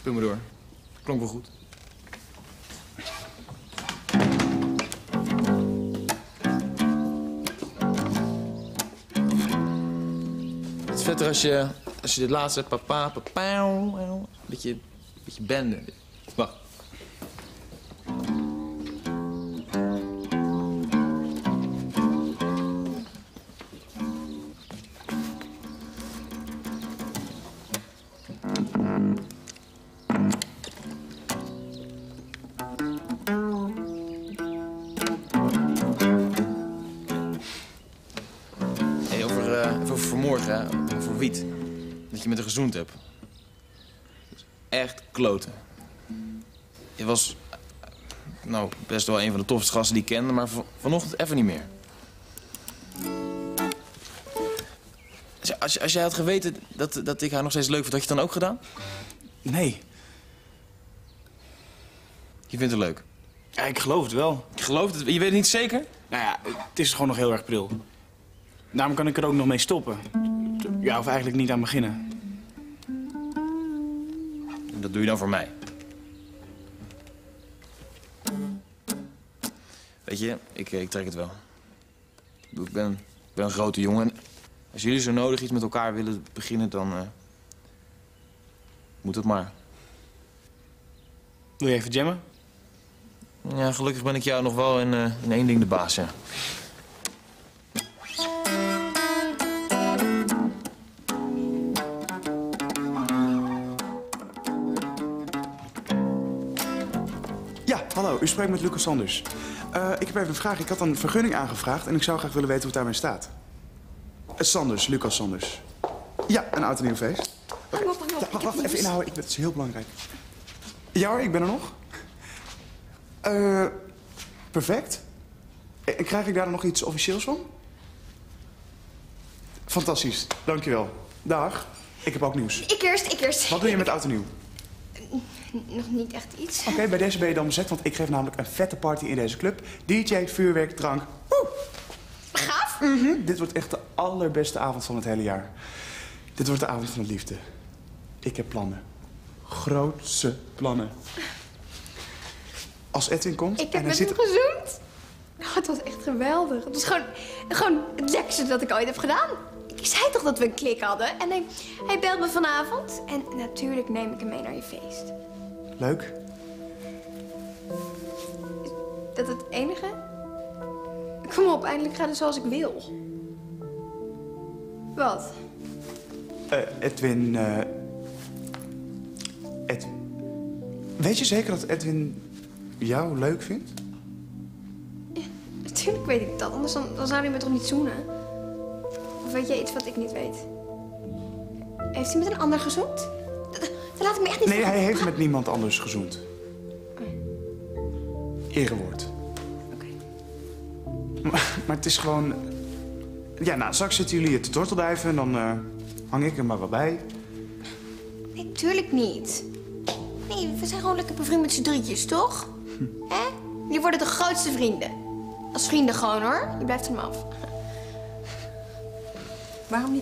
Speel maar door. Klonk wel goed. Het is vetter als je, als je dit laatste papa, papa, een beetje, een beetje bende. Wacht. Over, vanmorgen, hè, over wiet. Dat je met haar gezoend hebt. Echt kloten. Je was, nou, best wel een van de tofste gasten die ik kende, maar van- vanochtend even niet meer. Als, als jij had geweten dat, dat ik haar nog steeds leuk vond, had je het dan ook gedaan? Nee. Je vindt het leuk. Ja, ik geloof het wel. Je gelooft het, je weet het niet zeker? Nou ja, het is gewoon nog heel erg pril. Daarom kan ik er ook nog mee stoppen. Ja, of eigenlijk niet aan beginnen. En dat doe je dan voor mij. Weet je, ik, ik trek het wel. Ik ben, ik ben een grote jongen. Als jullie zo nodig iets met elkaar willen beginnen, dan eh, moet het maar. Wil je even jammen? Ja, gelukkig ben ik jou nog wel in, eh, in één ding de baas, ja. Ja, hallo, u spreekt met Lucas Sanders. Eh, ik heb even een vraag. Ik had een vergunning aangevraagd en ik zou graag willen weten hoe het daarmee staat. Eh, Sanders, Lucas Sanders. Ja, een oud en nieuw feest. Op, op. Ja, wacht, wacht, even inhouden. Ik, het is heel belangrijk. Ja hoor, ik ben er nog. Eh, perfect. En krijg ik daar dan nog iets officieels van? Fantastisch, dankjewel. Dag. Ik heb ook nieuws. Ik eerst, ik eerst. Wat doe je met oud en nieuw? Nog niet echt iets. Oké, bij deze ben je dan bezet, want ik geef namelijk een vette party in deze club. DJ, vuurwerk, drank. Woe! Gaaf? Hm, Dit wordt echt de allerbeste avond van het hele jaar. Dit wordt de avond van de liefde. Ik heb plannen. Grootse plannen. Als Edwin komt Ik en heb hij met zit... hem gezoend. Oh, het was echt geweldig. Het was gewoon, gewoon het lekkerste dat ik ooit heb gedaan. Ik zei toch dat we een klik hadden? En hij, hij belt me vanavond. En natuurlijk neem ik hem mee naar je feest. Leuk. Is dat het enige? Kom op, eindelijk gaat het zoals ik wil. Wat? Eh, Edwin... Ed... Weet je zeker dat Edwin jou leuk vindt? Natuurlijk weet ik dat, anders dan, dan zou hij me toch niet zoenen? Of weet jij iets wat ik niet weet? Heeft hij met een ander gezoend? Dat, dat laat ik me echt niet Nee, hij heeft met niemand anders gezoend. Erewoord. Oké. Maar, het is gewoon... Ja, nou, straks zitten jullie hier te tortelduiven en dan eh, hang ik er maar wel bij. Nee, tuurlijk niet. Nee, we zijn gewoon lekker bevriend met z'n drietjes, toch? Hè? Jullie worden de grootste vrienden. Als vrienden gewoon, hoor. Je blijft er maar af. Waarom?